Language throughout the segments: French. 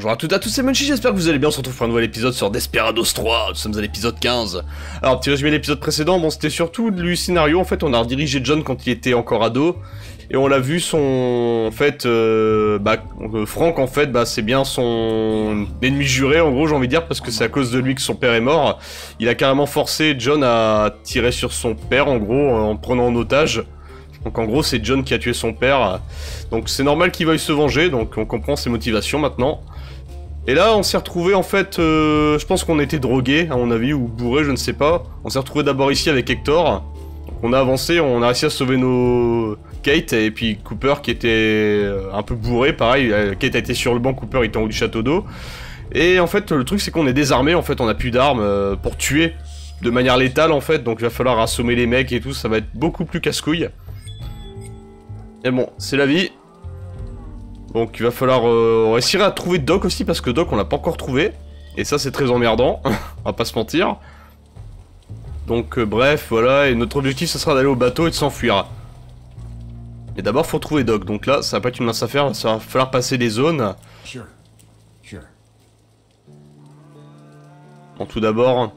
bonjour à toutes et à tous, c'est Munchie, j'espère que vous allez bien, on se retrouve pour un nouvel épisode sur Desperados 3, nous sommes à l'épisode 15. Alors, petit résumé de l'épisode précédent, bon c'était surtout du scénario, en fait on a redirigé John quand il était encore ado, et on l'a vu son... en fait, euh, bah, euh, Frank en fait, bah c'est bien son ennemi juré en gros j'ai envie de dire, parce que c'est à cause de lui que son père est mort. Il a carrément forcé John à tirer sur son père en gros, en prenant en otage. Donc en gros, c'est John qui a tué son père. Donc c'est normal qu'il veuille se venger, donc on comprend ses motivations maintenant. Et là, on s'est retrouvé en fait, euh, je pense qu'on était drogué à mon avis, ou bourré, je ne sais pas. On s'est retrouvé d'abord ici avec Hector. On a avancé, on a réussi à sauver nos... Kate et puis Cooper qui était euh, un peu bourré, pareil. euh, Kate a été sur le banc, Cooper était en haut du château d'eau. Et en fait, le truc c'est qu'on est désarmé, en fait, on a plus d'armes pour tuer de manière létale en fait, donc il va falloir assommer les mecs et tout, ça va être beaucoup plus casse-couille. Mais bon, c'est la vie. Donc il va falloir... Euh, on réussir à trouver Doc aussi, parce que Doc on l'a pas encore trouvé. Et ça c'est très emmerdant, on va pas se mentir. Donc euh, bref, voilà, et notre objectif ce sera d'aller au bateau et de s'enfuir. Mais d'abord faut trouver Doc, donc là ça va pas être une mince affaire, ça va falloir passer les zones. Bon tout d'abord...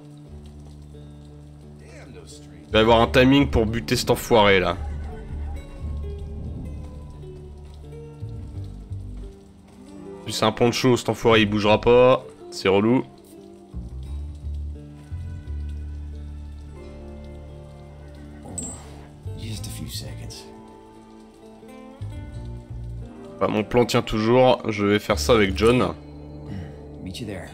Il va y avoir un timing pour buter cet enfoiré là. Puis c'est un poncho, cet enfoiré il bougera pas. C'est relou. Just a few seconds. Bah, mon plan tient toujours, je vais faire ça avec John. Meet you there.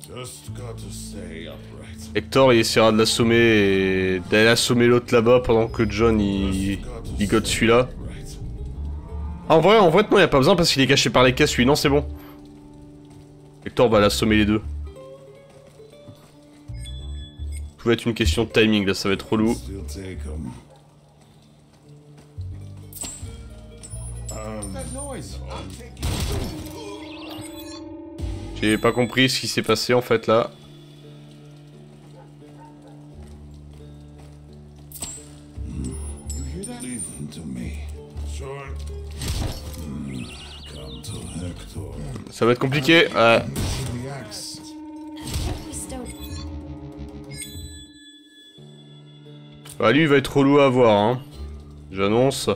Just got to stay upright. Hector il essaiera de l'assommer et d'aller assommer l'autre là-bas pendant que John il, il gote celui-là. En vrai, en vrai, non, y a pas besoin parce qu'il est caché par les caisses, lui. Non, c'est bon. Hector va l'assommer les deux. Tout va être une question de timing, là, ça va être relou. J'ai pas compris ce qui s'est passé en fait là. Ça va être compliqué. Ouais. Bah, lui, il va être relou à voir, hein. J'annonce.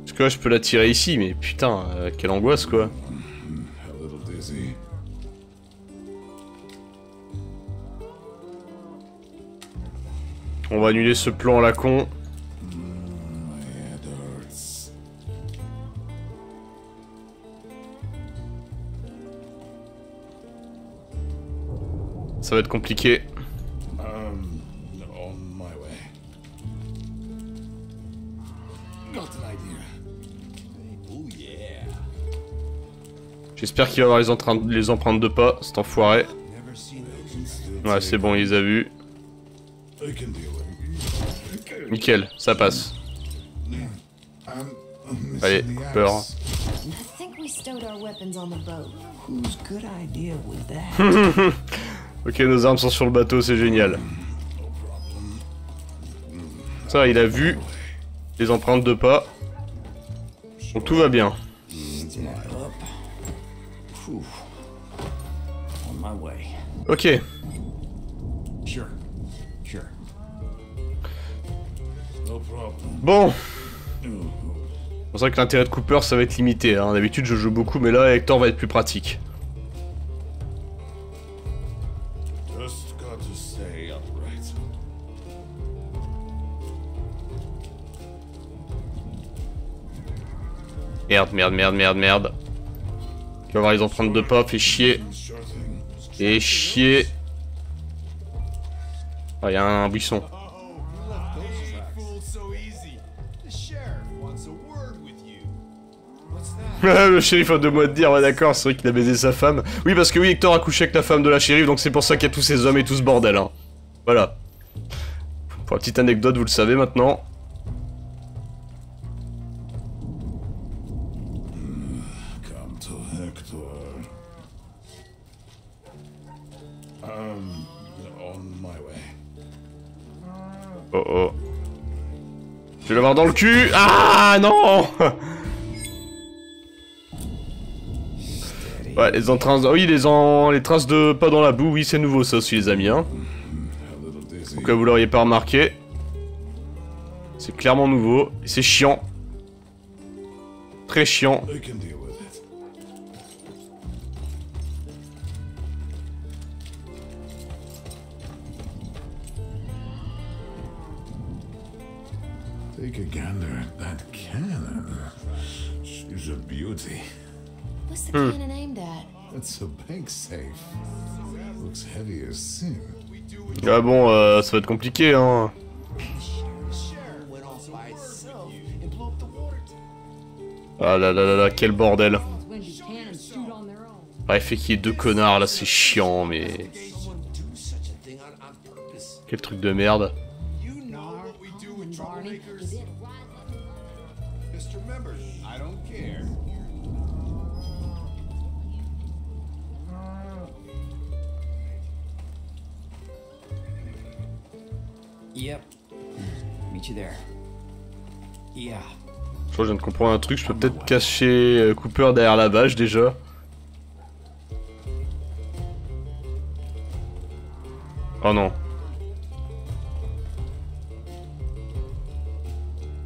Parce que là, je peux la tirer ici, mais putain, euh, quelle angoisse quoi. On va annuler ce plan à la con. Ça va être compliqué. Um, on my way. Got an idea. Oh yeah. J'espère qu'il va avoir les, entra- les empreintes de pas, cet enfoiré. Ouais, c'est bon, il les a vus. Nickel, ça passe. Allez, Cooper. Ok, nos armes sont sur le bateau, c'est génial. Ça, il a vu les empreintes de pas. Donc tout va bien. Ok. Bon. C'est vrai que l'intérêt de Cooper, ça va être limité. Hein. D'habitude, je joue beaucoup, mais là, Hector va être plus pratique. Merde, merde, merde, merde, merde. Tu vas voir les empreintes de pas, fait chier. Et chier. Ah, il y a un buisson. le shérif a deux mots à te dire, ouais d'accord, c'est vrai qu'il a baisé sa femme. Oui, parce que oui, Hector a couché avec la femme de la shérif, donc c'est pour ça qu'il y a tous ces hommes et tout ce bordel. Hein. Voilà. Pour la petite anecdote, vous le savez maintenant. to Hector. Um, on my way. Oh oh. Je vais l'avoir dans le cul? Ah non Ouais, les. Oui, les, en... les traces de pas dans la boue, oui, c'est nouveau ça aussi, les amis. Hein. Au cas vous l'auriez pas remarqué. C'est clairement nouveau. C'est chiant. Très chiant. Take a gander at that cannon. She's a beauty. What's the Hmm. cannon aimed at? It's a bank safe. Looks heavy as sin. Ah bon, euh, ça va être compliqué, hein. Ah là là là là, quel bordel. Ah, il fait qu'il y ait deux connards là, c'est chiant, mais. Quel truc de merde. Meet you there. Yeah. Je crois que je viens de comprendre un truc, je peux peut-être cacher euh, Cooper derrière la vache déjà. Oh non.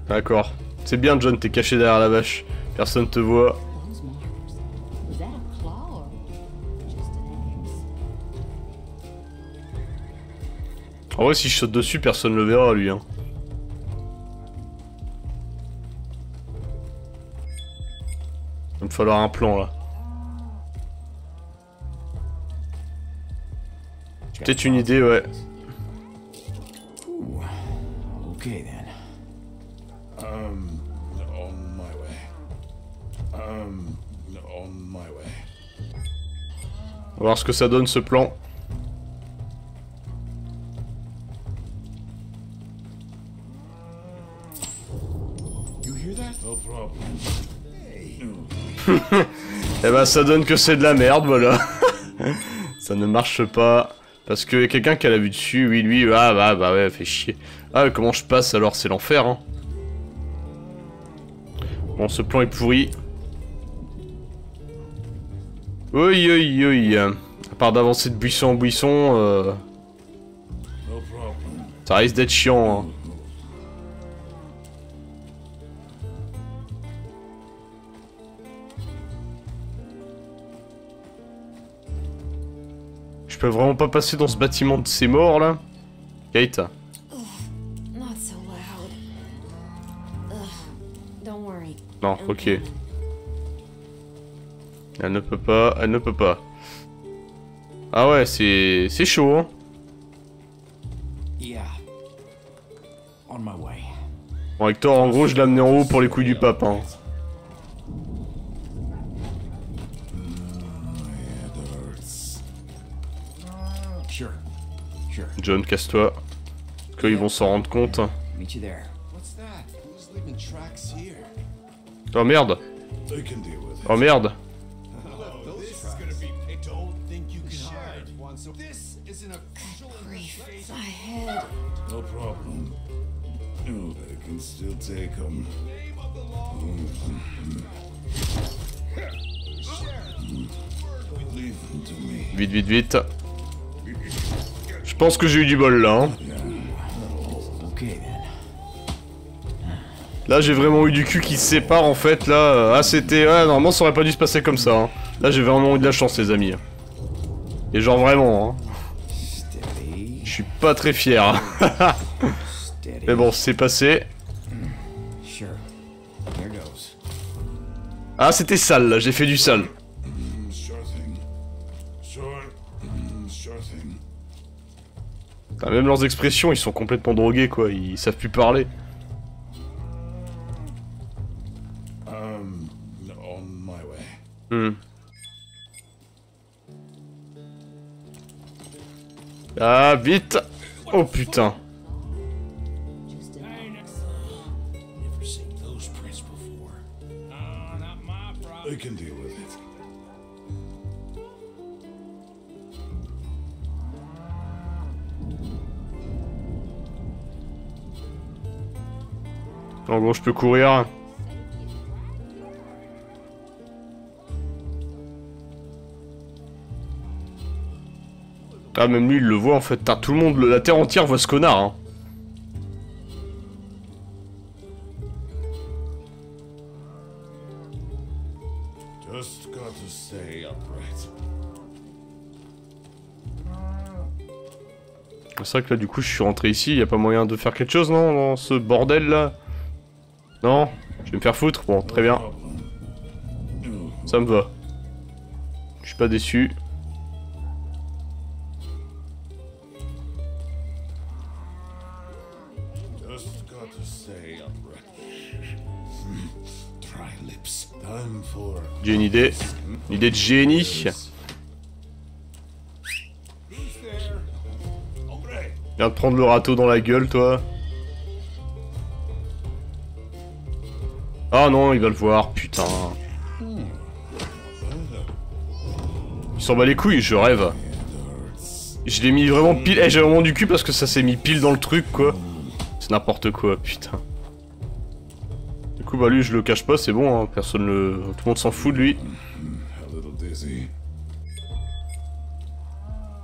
D'accord. C'est bien John, t'es caché derrière la vache. Personne te voit. En vrai, si je saute dessus, personne le verra lui. Hein. Il va me falloir un plan là. Peut-être une idée, ouais. Okay then. Um, on my way. Um, on my way. On va voir ce que ça donne ce plan. Ben ça donne que c'est de la merde, voilà. ça ne marche pas. Parce que quelqu'un qui a la vue dessus, oui, lui, ah bah, bah ouais, fait chier. Ah, comment je passe alors? C'est l'enfer, hein. Bon, ce plan est pourri. Oui, oui, oui. À part d'avancer de buisson en buisson, euh, ça risque d'être chiant, hein. Peux vraiment pas passer dans ce bâtiment de ces morts là Kate Not so loud. Ugh. Don't worry. Non, ok. Elle ne peut pas, elle ne peut pas. Ah ouais, c'est c'est chaud hein. Yeah. On my way. Bon, Hector, en gros, je l'ai amené en haut pour les couilles du pape hein. John, casse-toi. Parce qu'ils vont s'en rendre compte. Oh merde. Oh merde. Vite, vite, vite. Je pense que j'ai eu du bol là. Hein. Là, j'ai vraiment eu du cul qui se sépare en fait. Là, ah, c'était. Ouais, normalement, ça aurait pas dû se passer comme ça. Hein. Là, j'ai vraiment eu de la chance, les amis. Et genre vraiment, hein. Je suis pas très fier. Mais bon, c'est passé. Ah, c'était sale là, j'ai fait du sale. Putain, même leurs expressions, ils sont complètement drogués quoi. Ils savent plus parler. Um, on my way. Hmm. Ah, vite Oh putain. Problem. I can deal with it. En gros, je peux courir. Ah, même lui, il le voit en fait. Tout le monde, la terre entière voit ce connard. Hein. Just got to stay upright. C'est vrai que là, du coup, je suis rentré ici. Y a pas moyen de faire quelque chose, non Dans ce bordel là Non Je vais me faire foutre Bon, très bien. Ça me va. Je suis pas déçu. J'ai une idée. Une idée de génie. Viens de prendre le râteau dans la gueule, toi. Ah non, il va le voir, putain. Il s'en bat les couilles, je rêve. Je l'ai mis vraiment pile. Eh, j'ai vraiment du cul parce que ça s'est mis pile dans le truc, quoi. C'est n'importe quoi, putain. Du coup, bah lui, je le cache pas, c'est bon, hein. personne le. Tout le monde s'en fout de lui.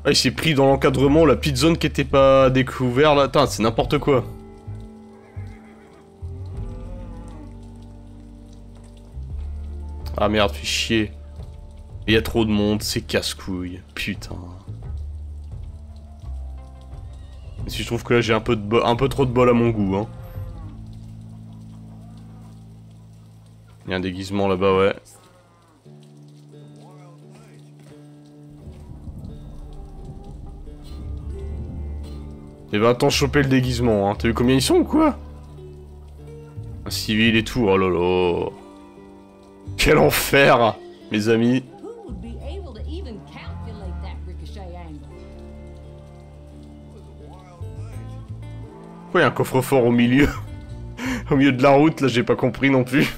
Ah, il s'est pris dans l'encadrement la petite zone qui était pas découverte là. C'est n'importe quoi. Ah merde, fais chier. Il y a trop de monde, c'est casse-couille. Putain. Si je trouve que là j'ai un peu un peu trop de bol à mon goût, hein. Il y a un déguisement là-bas, ouais. Et ben attends, choper le déguisement, hein. T'as vu combien ils sont ou quoi? Un civil et tout, oh là là. Quel enfer, mes amis. Pourquoi il y a un coffre-fort au milieu Au milieu de la route, là, j'ai pas compris non plus.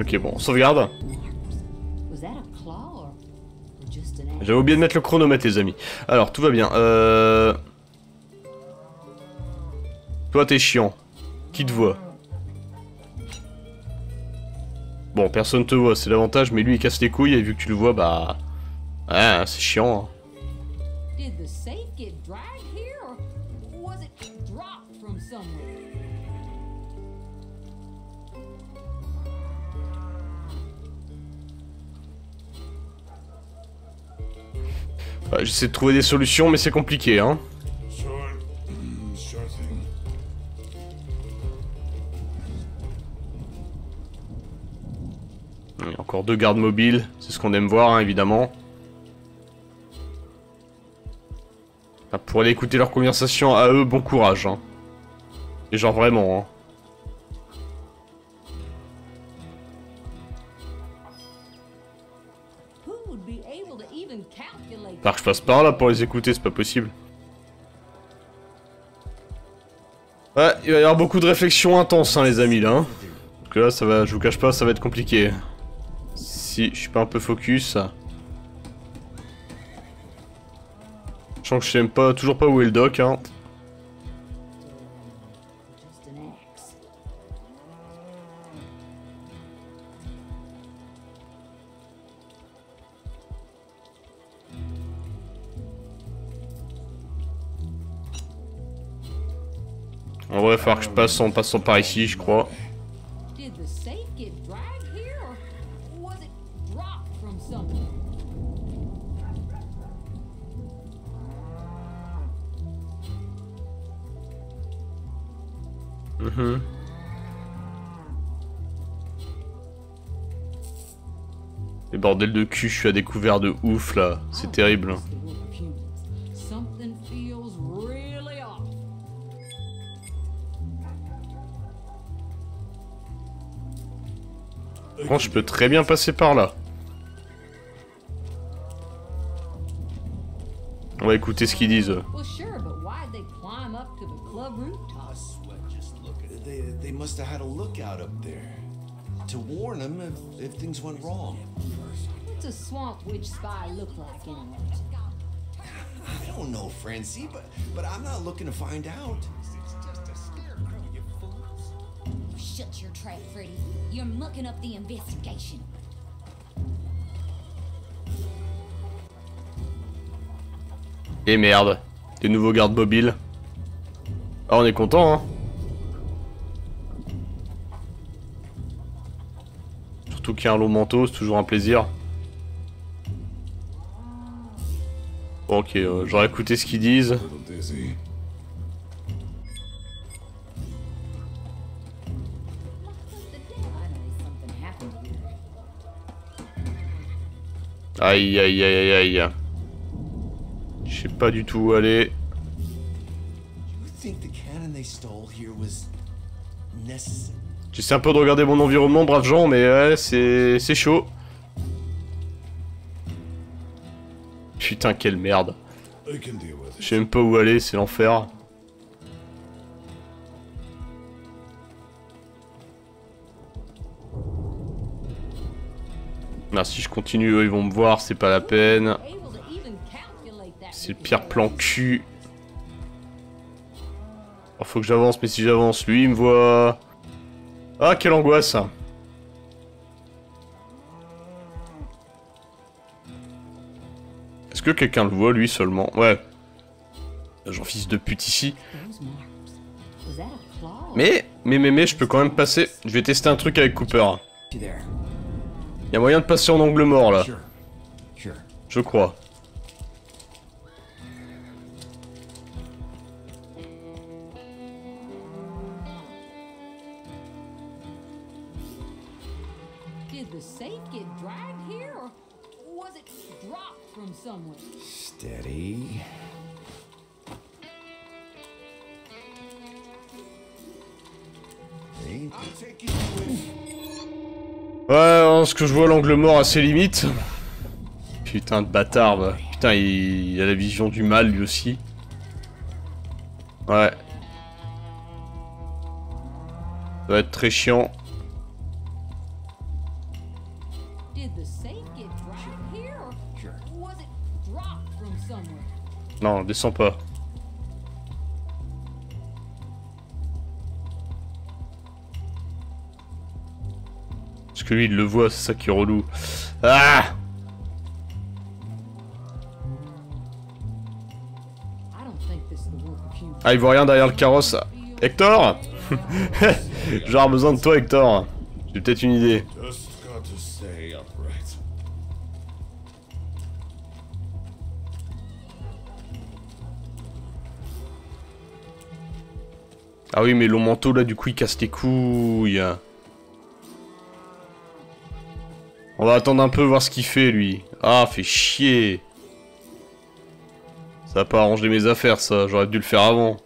Ok, bon, on sauvegarde. J'avais oublié de mettre le chronomètre, les amis. Alors, tout va bien. Euh... Toi, t'es chiant. Qui te voit Bon, personne te voit, c'est l'avantage, mais lui, il casse les couilles, et vu que tu le vois, bah... Ouais, c'est chiant. hein. J'essaie de trouver des solutions, mais c'est compliqué, hein. Deux gardes mobiles, c'est ce qu'on aime voir, hein, évidemment. Pour aller écouter leur conversation à eux, bon courage. Hein. Et genre vraiment. Hein. Que je passe par là pour les écouter, c'est pas possible. Ouais, il va y avoir beaucoup de réflexions intenses, hein, les amis, là. hein. Donc là, ça va, je vous cache pas, ça va être compliqué. Je suis pas un peu focus. Je sens que je sais pas, toujours pas où est le doc, hein. En vrai, il va falloir que je passe en passant par ici, je crois. Les bordels de cul, je suis à découvert de ouf là. C'est terrible. Bon, je peux très bien passer par là. On va écouter ce qu'ils disent. Well, sure, but why'd they climb up to the club rooftop? Sweat just look at it. They, they must have had a lookout up there to warn them if, if things went wrong. What's a swamp witch spy look like, anyway? I don't know, Francie, but, but I'm not looking to find out. You shut your trap, Freddy. You're mucking up the investigation. Eh, merde, des nouveaux gardes mobiles. Ah, on est content, hein Surtout un long manteau, c'est toujours un plaisir. Bon, ok, euh, j'aurais écouté ce qu'ils disent. Aïe, aïe, aïe, aïe, aïe. Je sais pas du tout où aller. You think the cannon they stole here was necessary? J'essaie un peu de regarder mon environnement, braves gens, mais ouais, c'est chaud. Putain, quelle merde. Je sais même pas où aller, c'est l'enfer. Ah, si je continue, eux, ils vont me voir, c'est pas la peine. C'est le pire plan cul. Alors, faut que j'avance, mais si j'avance, lui, il me voit. Ah, quelle angoisse. Est-ce que quelqu'un le voit, lui, seulement? Ouais. J'en fils de pute ici. Mais, mais, mais, mais, je peux quand même passer. Je vais tester un truc avec Cooper. There? Y a moyen de passer en angle mort, là. Je crois. Did the safe get dragged here, or was it dropped from somewhere? Steady. Ouais, hein, ce que je vois l'angle mort à ses limites. Putain de bâtard, va. Putain, il... il a la vision du mal lui aussi. Ouais. Ça va être très chiant. Descends pas. Parce que lui, il le voit, c'est ça qui est relou. Ah. Ah, il voit rien derrière le carrosse. Hector J'aurais besoin de toi, Hector. J'ai peut-être une idée. Ah oui, mais le manteau, là, du coup, il casse les couilles. On va attendre un peu, voir ce qu'il fait, lui. Ah, fait chier. Ça va pas arranger mes affaires, ça. J'aurais dû le faire avant.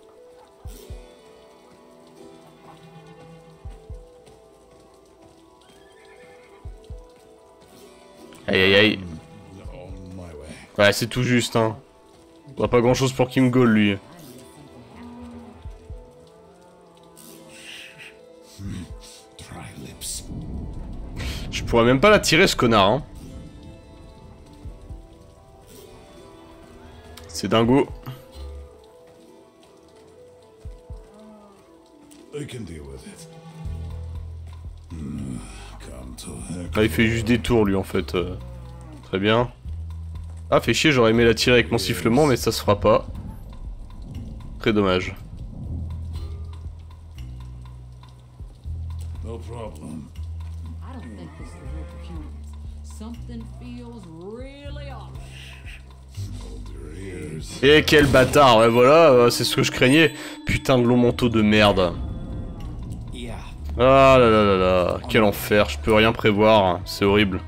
Aïe aïe aïe. Ouais, c'est tout juste, hein. On a pas grand chose pour me gaule, lui. Pourrais même pas la tirer, ce connard, hein. C'est dingo. Hmm. Ah, il fait juste des tours, lui, en fait. euh. Très bien. Ah, fait chier, j'aurais aimé la tirer avec mon sifflement, mais ça se fera pas. Très dommage. Et quel bâtard, ouais, voilà, euh, c'est ce que je craignais. Putain de long manteau de merde. Ah là là là là, quel enfer, je peux rien prévoir, c'est horrible.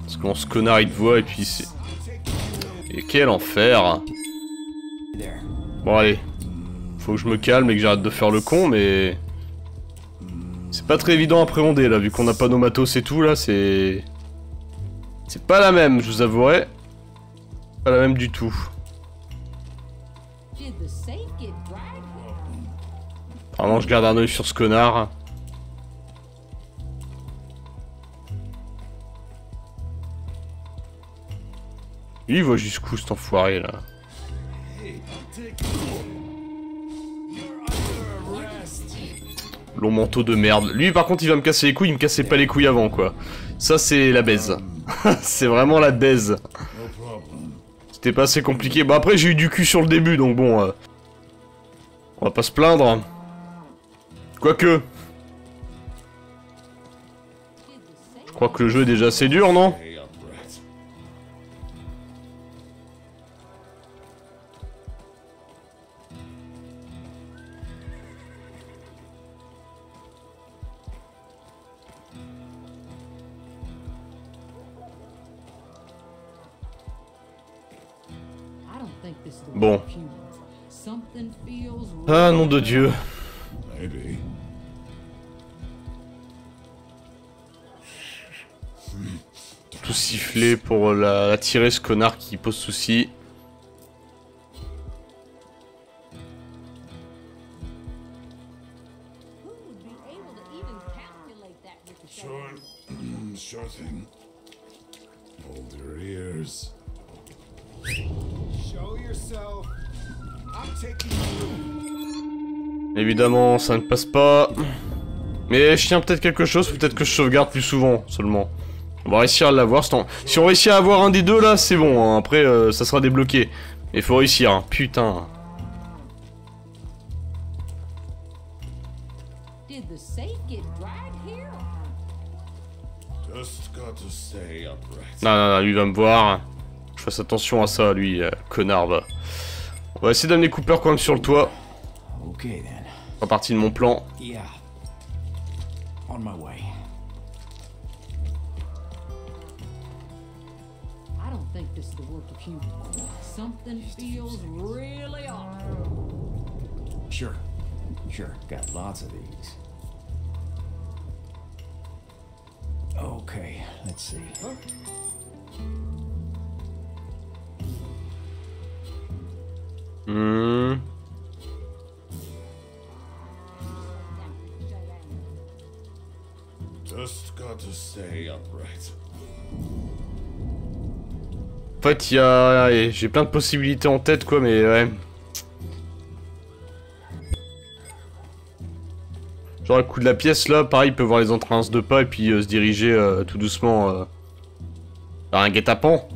Parce qu'on ce connard il te voit et puis c'est... Et quel enfer. Bon allez, faut que je me calme et que j'arrête de faire le con mais... C'est pas très évident à appréhender là, vu qu'on n'a pas nos matos et tout là, c'est... C'est pas la même, je vous avouerai. Pas la même du tout. Apparemment je garde un oeil sur ce connard. Lui il voit jusqu'où cet enfoiré là. Long manteau de merde. Lui par contre il va me casser les couilles, il me cassait pas les couilles avant quoi. Ça c'est la baise. c'est vraiment la baise. C'était pas assez compliqué. Bon après j'ai eu du cul sur le début donc bon... euh, On va pas se plaindre. Quoique... Je crois que le jeu est déjà assez dur, non? Bon. Ah nom de dieu. Tout sifflé pour la, la tirer ce connard qui pose souci. Sure thing. Hold your ears. Évidemment, ça ne passe pas. Mais je tiens peut-être quelque chose, peut-être que je sauvegarde plus souvent seulement. On va réussir à l'avoir. ce temps. Si on réussit à avoir un des deux là, c'est bon. hein. Après, euh, ça sera débloqué. Mais faut réussir, hein. putain. Did the safe get dragged here? Just got to stay upright. Non, non, non, lui va me voir. Je fasse attention à ça, lui, euh, connard, va. On va essayer d'amener Cooper quand même sur le toit. Okay then. C'est pas partie de mon plan. Yeah. On my way. I don't think this is the work of humans. Something feels really off. Sure. Sure. Got lots of these. Okay, let's see. Hmm. Just got to stay upright. En fait, il y a... J'ai plein de possibilités en tête, quoi, mais ouais. Genre, le coup de la pièce, là, pareil, il peut voir les entrées de pas et puis euh, se diriger euh, tout doucement euh, vers un guet-apens.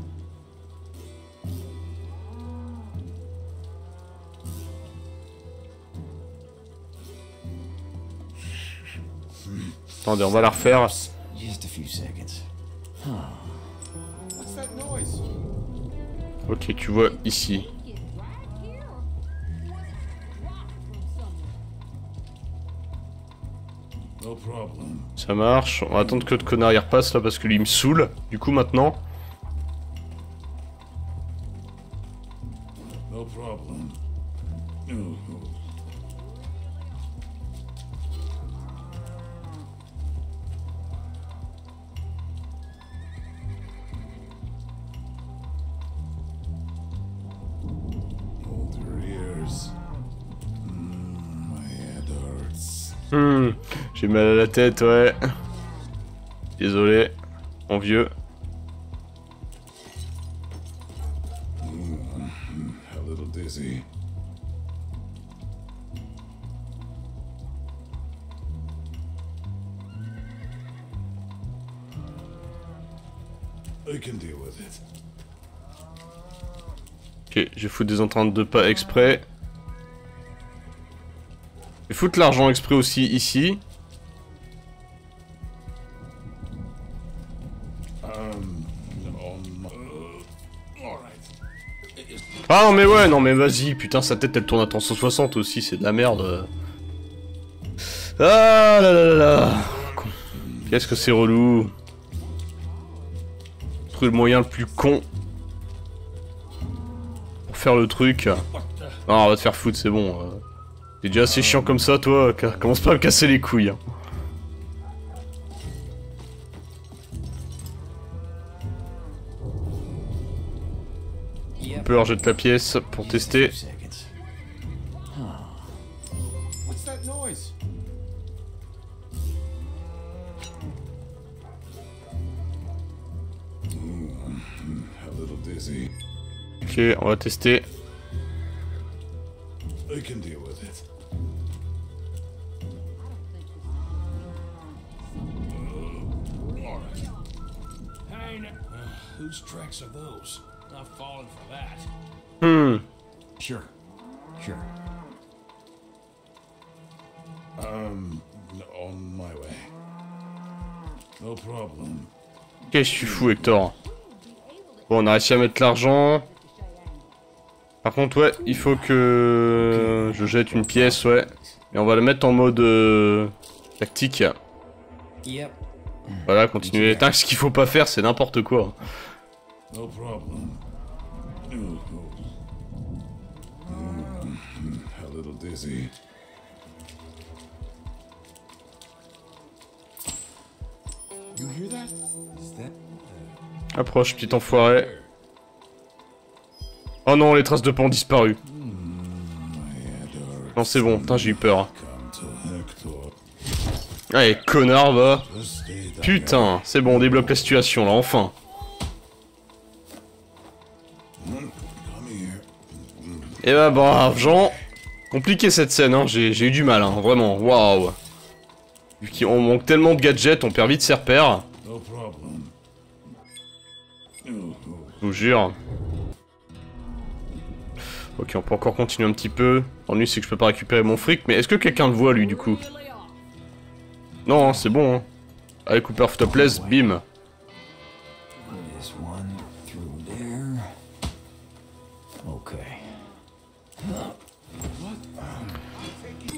Attendez, on va la refaire. Just a few seconds. What's that noise? Ok, tu vois ici. Ça marche. On va attendre que le connard y repasse là parce que lui il me saoule. Du coup maintenant. Tête, ouais. Désolé, mon vieux. It. Ok, je foutre des empreintes de pas exprès. Je vais foutre l'argent exprès aussi ici. Ah non mais ouais, non mais vas-y, putain sa tête elle tourne à 360 aussi, c'est de la merde. Ah là là là là. Qu'est-ce que c'est relou. Trouver le moyen le plus con. Pour faire le truc. Non, on va te faire foutre, c'est bon. euh. T'es déjà assez chiant comme ça, toi. Commence pas à me casser les couilles. Peu jette la pièce pour tester. dizzy. Ok, on va tester. Alright. Whose tracks are those? Not falling for that. Hmm. Sure. Sure. Um, on my way. No problem. Qu'est-ce que tu fous, Hector Bon, on a réussi à mettre l'argent. Par contre, ouais, il faut que je jette une pièce, ouais. Et on va le mettre en mode euh, tactique. Yep. Voilà, continuer. Putain, ce qu'il faut pas faire, c'est n'importe quoi. No problem. A little dizzy. That? Approche, petit enfoiré. Oh non, les traces de pan ont disparu. Non, c'est bon, putain, j'ai eu peur. Allez, connard, va. Putain, c'est bon, on débloque la situation, là, enfin. Eh bah, brave, Jean. Compliqué cette scène, hein, j'ai eu du mal, hein, vraiment, waouh. Vu qu'on manque tellement de gadgets, on perd vite ses repères. Je vous jure. Ok, on peut encore continuer un petit peu. L'ennui, c'est que je peux pas récupérer mon fric, mais est-ce que quelqu'un le voit, lui, du coup? Non, hein, c'est bon, hein. Allez, Cooper, Topless, bim.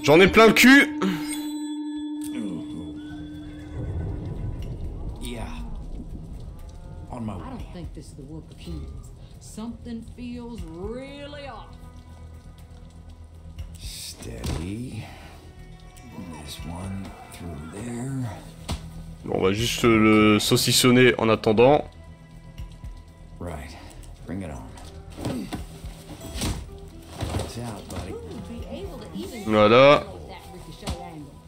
J'en ai plein le cul Yeah. On my I way. don't think this is the work of humans. Something feels really off. Steady. This one through there. Bon, on va juste le saucissonner en attendant. Voilà.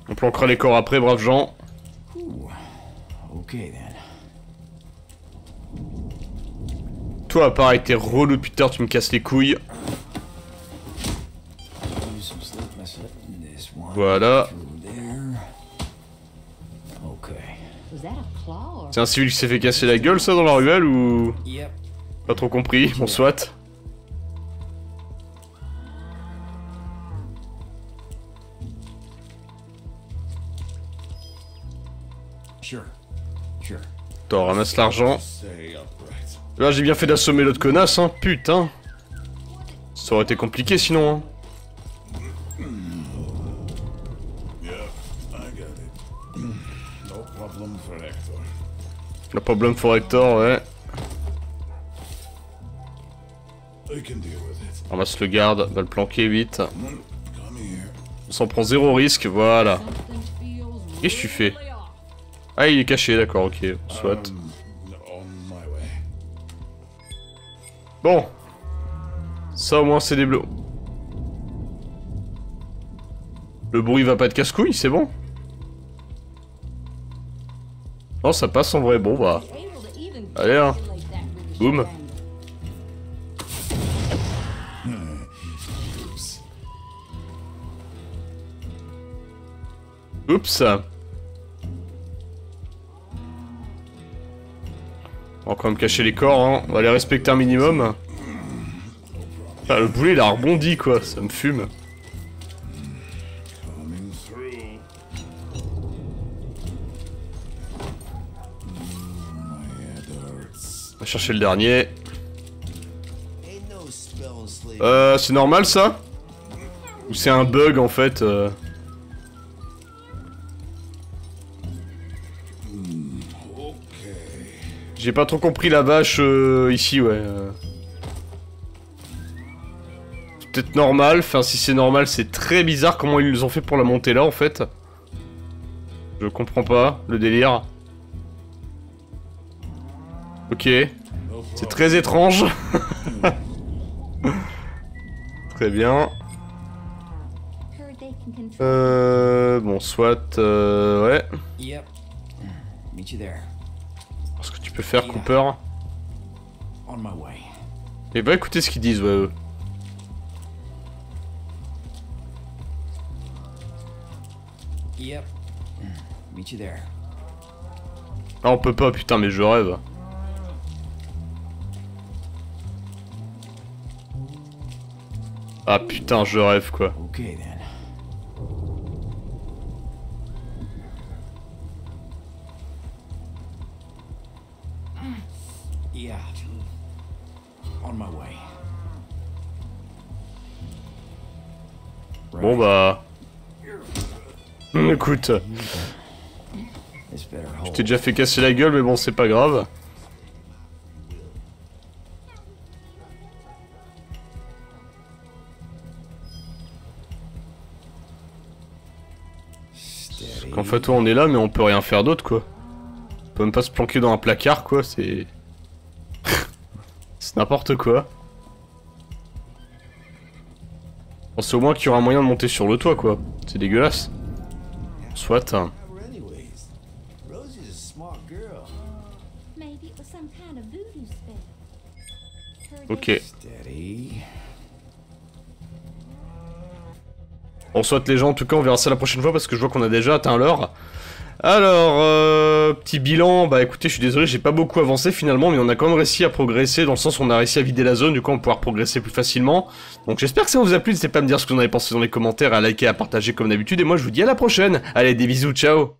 On planquera les corps après, braves gens. Toi, pareil, t'es relou Peter, tu me casses les couilles. Voilà. C'est un civil qui s'est fait casser la gueule, ça, dans la ruelle, ou... Pas trop compris, bon, soit. Attends, ramasse l'argent. Là, j'ai bien fait d'assommer l'autre connasse, hein, putain. Ça aurait été compliqué, sinon, hein. Le problème for Hector, ouais. Ramasse le garde, va le planquer vite. On s'en prend zéro risque, voilà. Qu'est-ce que tu fais? Ah, il est caché, d'accord, ok, soit. Um. Bon. Ça, au moins, c'est des bleus. Le bruit va pas de casse-couille, c'est bon Non, ça passe en vrai, bon, bah... Allez, hein. Boum. angle. Oups On va quand même cacher les corps, hein. On va les respecter un minimum. Le boulet, il a rebondi, quoi. Ça me fume. On va chercher le dernier. Euh, c'est normal, ça? Ou c'est un bug, en fait euh J'ai pas trop compris la vache euh, ici, ouais. euh. Peut-être normal, enfin si c'est normal, c'est très bizarre comment ils ont fait pour la monter là en fait. Je comprends pas le délire. Ok, c'est très étrange. très bien. Euh, bon, soit, euh, ouais ce que tu peux faire, Cooper. On my way. Et bah écoutez ce qu'ils disent, ouais, eux. Hmm. Ah, on peut pas, putain, mais je rêve. Ah putain, je rêve quoi. Okay, then. Bon bah... Écoute, je t'ai déjà fait casser la gueule, mais bon, c'est pas grave. Qu'en fait, on est là, mais on peut rien faire d'autre, quoi. On peut même pas se planquer dans un placard, quoi, c'est... c'est n'importe quoi. On sait au moins qu'il y aura un moyen de monter sur le toit, quoi. C'est dégueulasse. Soit. hein. Ok. On souhaite les gens, en tout cas, on verra ça la prochaine fois parce que je vois qu'on a déjà atteint l'heure. Alors, euh, petit bilan, bah écoutez, je suis désolé, j'ai pas beaucoup avancé finalement, mais on a quand même réussi à progresser, dans le sens où on a réussi à vider la zone, du coup on va pouvoir progresser plus facilement. Donc j'espère que ça vous a plu, n'hésitez pas à me dire ce que vous en avez pensé dans les commentaires, à liker, à partager comme d'habitude, et moi je vous dis à la prochaine Allez, des bisous, ciao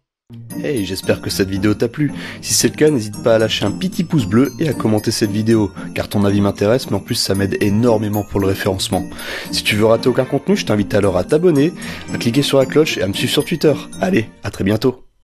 Hey, j'espère que cette vidéo t'a plu. Si c'est le cas, n'hésite pas à lâcher un petit pouce bleu et à commenter cette vidéo, car ton avis m'intéresse, mais en plus ça m'aide énormément pour le référencement. Si tu veux rater aucun contenu, je t'invite alors à t'abonner, à cliquer sur la cloche et à me suivre sur Twitter. Allez, à très bientôt